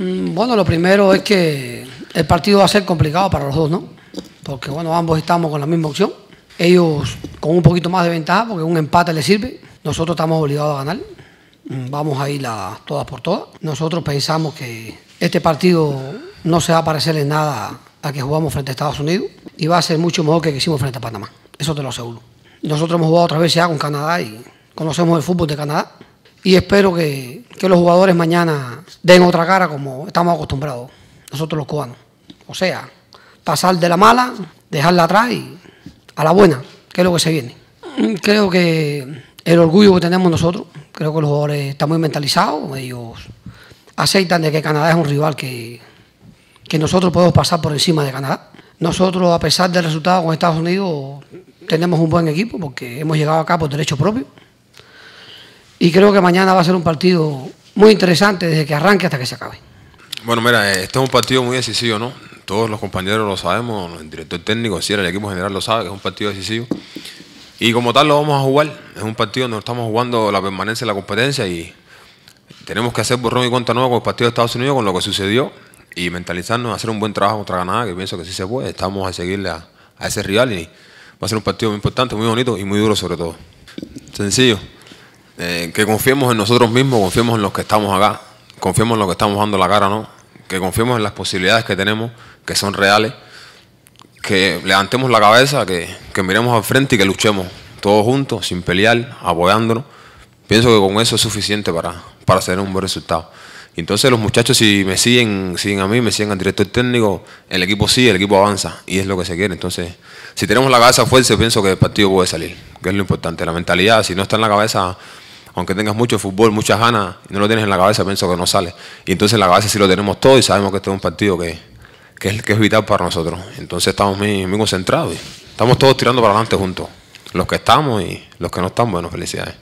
Mm, Bueno, lo primero es que el partido va a ser complicado para los dos, ¿no? Porque, bueno, ambos estamos con la misma opción. Ellos con un poquito más de ventaja, porque un empate les sirve. Nosotros estamos obligados a ganar. Mm, Vamos a ir todas por todas. Nosotros pensamos que este partido no se va a parecer en nada a que jugamos frente a Estados Unidos y va a ser mucho mejor que que hicimos frente a Panamá. Eso te lo aseguro. Nosotros hemos jugado otra vez ya con Canadá y conocemos el fútbol de Canadá. Y espero que, que los jugadores mañana den otra cara como estamos acostumbrados, nosotros los cubanos. O sea, pasar de la mala, dejarla atrás y a la buena, que es lo que se viene. Creo que el orgullo que tenemos nosotros, creo que los jugadores están muy mentalizados, ellos aceptan de que Canadá es un rival que, que nosotros podemos pasar por encima de Canadá. Nosotros, a pesar del resultado con Estados Unidos, tenemos un buen equipo porque hemos llegado acá por derecho propio. Y creo que mañana va a ser un partido muy interesante desde que arranque hasta que se acabe. Bueno, mira, eh, este es un partido muy decisivo, ¿no? Todos los compañeros lo sabemos, el director técnico, si el equipo general lo sabe, que es un partido decisivo. Y como tal lo vamos a jugar. Es un partido donde estamos jugando la permanencia de la competencia y tenemos que hacer borrón y cuenta nueva con el partido de Estados Unidos, con lo que sucedió, y mentalizarnos hacer un buen trabajo contra Canadá, que pienso que sí se puede. Estamos a seguirle a ese rival y va a ser un partido muy importante, muy bonito y muy duro sobre todo. Sencillo. Eh, que confiemos en nosotros mismos, confiemos en los que estamos acá, confiemos en los que estamos dando la cara, ¿no? Que confiemos en las posibilidades que tenemos, que son reales, que levantemos la cabeza, que, que miremos al frente y que luchemos todos juntos, sin pelear, apoyándonos. Pienso que con eso es suficiente para, para hacer un buen resultado. Entonces los muchachos si me siguen, siguen a mí, me siguen al director técnico, el equipo sigue, el equipo avanza y es lo que se quiere. Entonces, si tenemos la cabeza fuerte, pienso que el partido puede salir, que es lo importante. La mentalidad, si no está en la cabeza, aunque tengas mucho fútbol, muchas ganas, y no lo tienes en la cabeza, pienso que no sale. Y entonces en la cabeza sí lo tenemos todo y sabemos que este es un partido que, que, es, que es vital para nosotros. Entonces estamos muy, muy concentrados y estamos todos tirando para adelante juntos. Los que estamos y los que no estamos, bueno, felicidades.